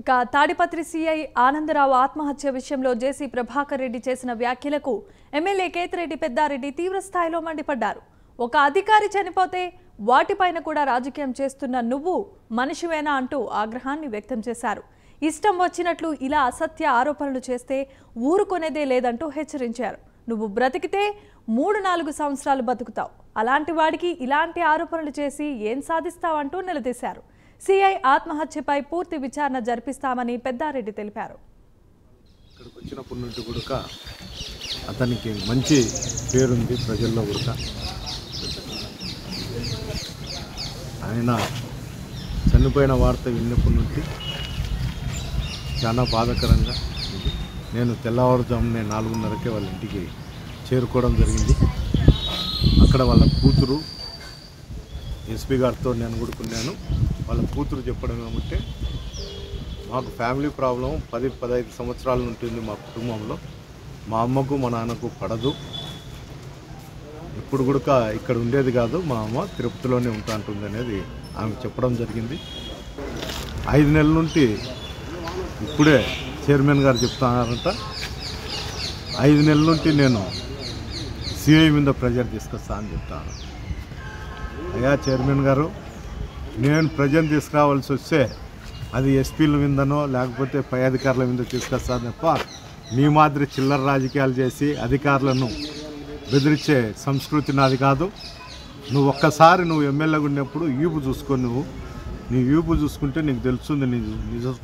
ఇక తాడిపత్రి సీఐ ఆనందరావు ఆత్మహత్య విషయంలో జేసీ ప్రభాకర్ రెడ్డి చేసిన వ్యాఖ్యలకు ఎమ్మెల్యే కేతిరెడ్డి పెద్దారెడ్డి తీవ్రస్థాయిలో మండిపడ్డారు. ఒక అధికారి చనిపోతే వాటిపైన కూడా రాజకీయం చేస్తున్న నువ్వు మనిషివేనా అంటూ ఆగ్రహాన్ని వ్యక్తం చేశారు. ఇష్టం వచ్చినట్లు ఇలా అసత్య ఆరోపణలు చేస్తే ఊరుకొనేదే లేదంటూ హెచ్చరించారు. నువ్వు బ్రతికితే మూడు నాలుగు సంవత్సరాలు బతుకుతావు. అలాంటి వాడికి ఇలాంటి ఆరోపణలు చేసి ఏం సాధిస్తావంటూ నిలదీశారు. సిఐ ఆత్మహత్యపై పూర్తి విచారణ జరిపిస్తామని పెద్దారెడ్డి తెలిపారు. ఇక్కడికి వచ్చినప్పటి నుండి కూడా అతనికి మంచి పేరుంది ప్రజల్లో కూడా ఆయన చనిపోయిన వార్త విన్నప్పటి నుండి చాలా బాధాకరంగా నేను తెల్లవారుజామునే నాలుగున్నరకే వాళ్ళ ఇంటికి చేరుకోవడం జరిగింది. అక్కడ వాళ్ళ కూతురు ఎస్పీ గారితో నేను కూడుకున్నాను. వాళ్ళ కూతురు చెప్పడం ఏమంటే మాకు ఫ్యామిలీ ప్రాబ్లం పది పదహైదు సంవత్సరాల ఉంటుంది మా కుటుంబంలో. మా అమ్మకు మా నాన్నకు పడదు. ఇప్పుడు కూడా ఇక్కడ ఉండేది కాదు. మా అమ్మ తిరుపతిలోనే ఉంటా ఉంటుంది అనేది ఆమె చెప్పడం జరిగింది. ఐదు నెలల నుండి ఇప్పుడే చైర్మన్ గారు చెప్తున్నారంట. ఐదు నెలల నుండి నేను సిఐ మీద ప్రెజర్ తీసుకొస్తా అని చెప్తాను. అయ్యా చైర్మన్ గారు నేను ప్రజెంట్ తీసుకురావాల్సి వస్తే అది ఎస్పీల మీదనో లేకపోతే పై అధికారుల మీద తీసుకొస్తాను తప్ప మీ మాదిరి చిల్లర రాజకీయాలు చేసి అధికారులను బెదిరించే సంస్కృతి నాది కాదు. నువ్వు ఒక్కసారి నువ్వు ఎమ్మెల్యేగా ఉన్నప్పుడు ఈపు చూసుకో నువ్వు. నీ ఈపు చూసుకుంటే నీకు తెలుస్తుంది నీ నిజ